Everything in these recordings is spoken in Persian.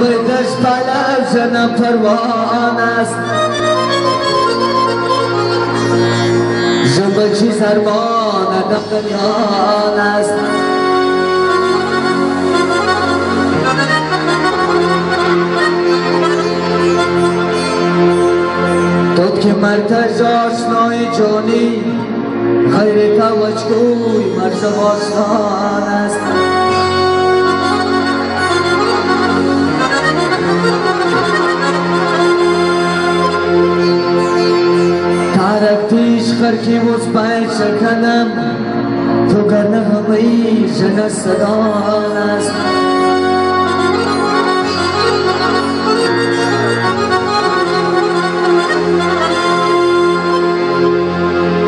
امیدش پلو جنم پروان است. جب چی زربان ادم دنیان است. تو که مرتج آشنای جانی خیر توجگوی مرز باستان است. خرکی وز پای شکنم. تو گرنه همی جن صدان است.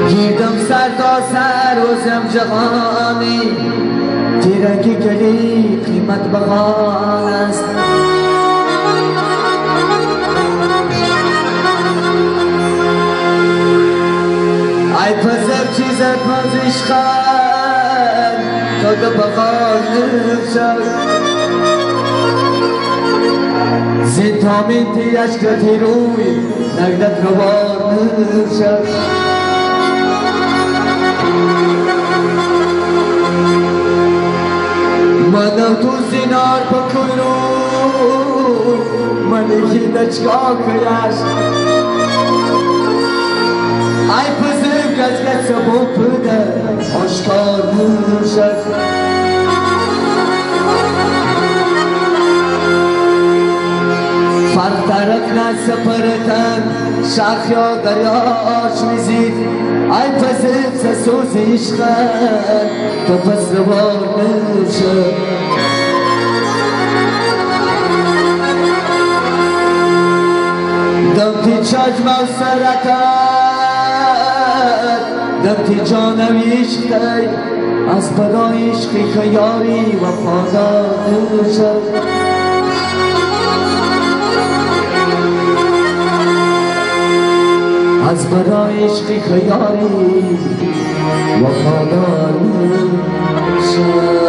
گیردم سر تا سر روزم جهانی. تیرکی گلی قیمت بغان است. چیزت مزیش خواهد. تا نشد زین تامین تیش کتی روی نگدت روان نشد منم تو زینار بکنون منی دچکا کیش سپرتن شاخ یا دریاش میزید. ای پسر سسوز عشقت؟ تو پس روان نشد دم تی چشم و سرتت دم تی جانم عشقی از بدای عشقی خیاری و پادار نشد. از برای عشق خیاری وفادار شد